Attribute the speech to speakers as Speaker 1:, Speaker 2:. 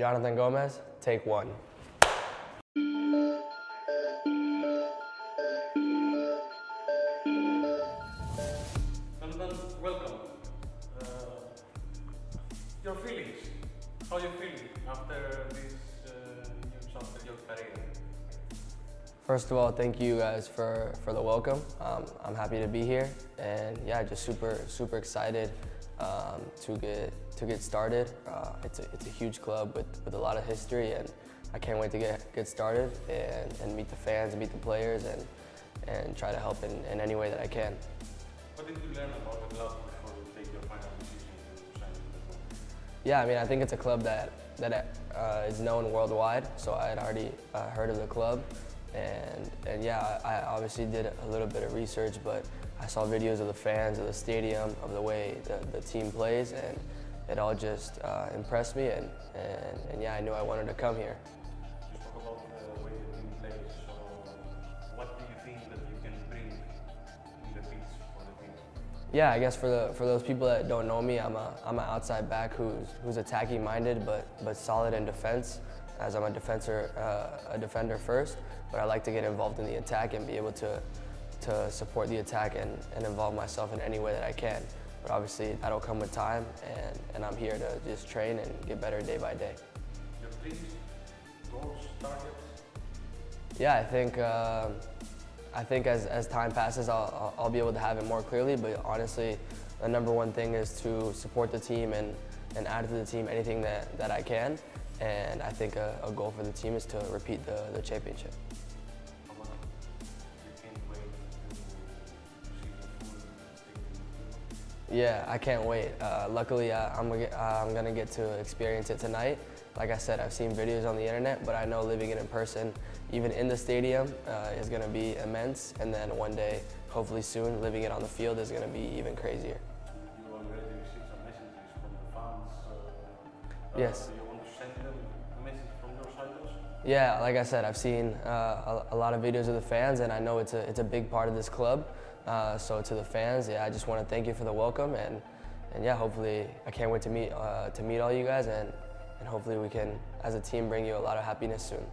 Speaker 1: Jonathan Gomez, take one.
Speaker 2: Jonathan, welcome. Uh, your feelings. How you feeling after this uh, new chapter your career?
Speaker 1: First of all, thank you guys for, for the welcome. Um, I'm happy to be here, and yeah, just super super excited um, to get to get started. Uh, it's a it's a huge club with, with a lot of history, and I can't wait to get get started and, and meet the fans, meet the players, and and try to help in, in any way that I can.
Speaker 2: What did you learn about the club before you take your final decision to sign with the club?
Speaker 1: Yeah, I mean, I think it's a club that that uh, is known worldwide. So I had already uh, heard of the club, and and yeah, I, obviously did a little bit of research, but I saw videos of the fans, of the stadium, of the way the, the team plays, and it all just uh, impressed me. And, and and yeah, I knew I wanted to come here.
Speaker 2: You spoke about the way the team plays. So, what do you think that you can bring in the pitch for the team?
Speaker 1: Yeah, I guess for the for those people that don't know me, I'm a I'm an outside back who's who's attacking minded, but but solid in defense. As I'm a defender, uh, a defender first, but I like to get involved in the attack and be able to to support the attack and, and involve myself in any way that I can. But obviously that'll come with time, and, and I'm here to just train and get better day by day.
Speaker 2: Your goals, targets?
Speaker 1: Yeah, I think um I think as, as time passes, I'll, I'll- I'll be able to have it more clearly. But honestly, the number one thing is to support the team and, and add to the team anything that, that I can. And I think a, a goal for the team is to repeat the, the championship.
Speaker 2: How about you can't wait to see the full stadium?
Speaker 1: Yeah, I can't wait. Uh, luckily, uh, I'm, gonna get, uh, I'm gonna get to experience it tonight. Like I said, I've seen videos on the internet, but I know living it in person, even in the stadium, uh, is gonna be immense. And then one day, hopefully soon, living it on the field is gonna be even crazier.
Speaker 2: You already received some messages from the fans. Uh,
Speaker 1: Yes. Yeah, like I said, I've seen uh, a, a lot of videos of the fans, and I know it's a, it's a big part of this club. Uh, so to the fans, yeah, I just want to thank you for the welcome, and, and yeah, hopefully I can't wait to meet uh, to meet all you guys, and, and hopefully we can, as a team, bring you a lot of happiness soon.